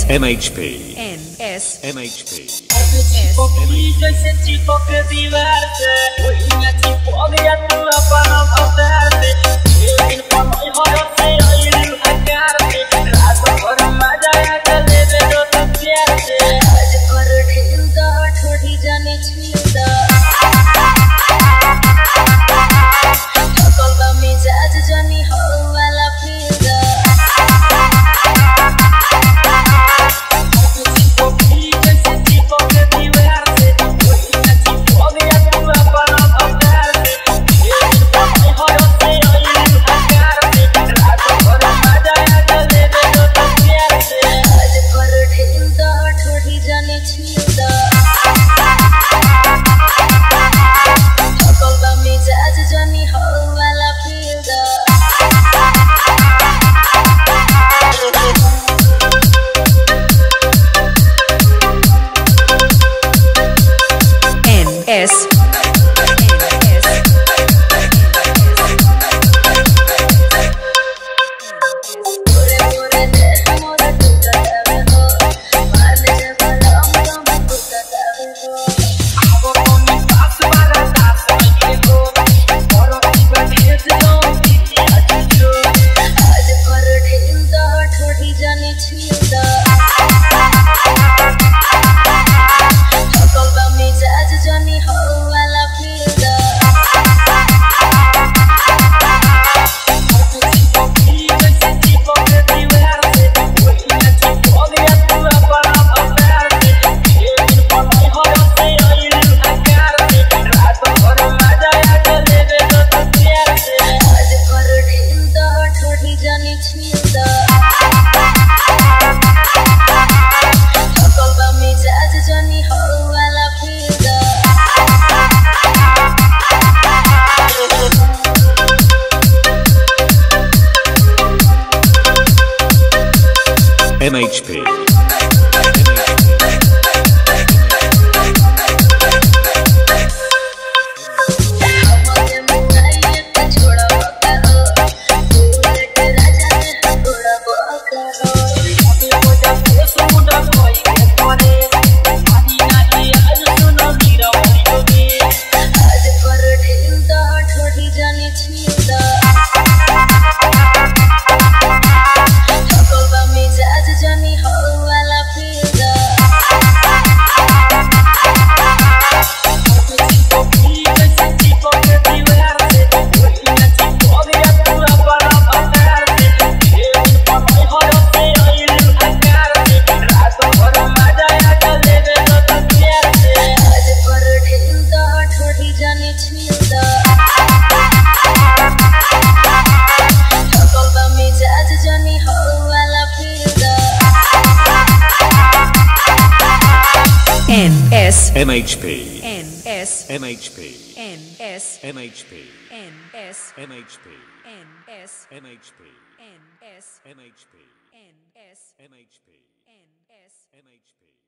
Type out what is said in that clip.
S MHP N S MHP Hace tiempo S MHP. N S M H P. N S M H P. N S M H P. N S M H P. N S M H P. N S M H P. N S M H P. N S M H P.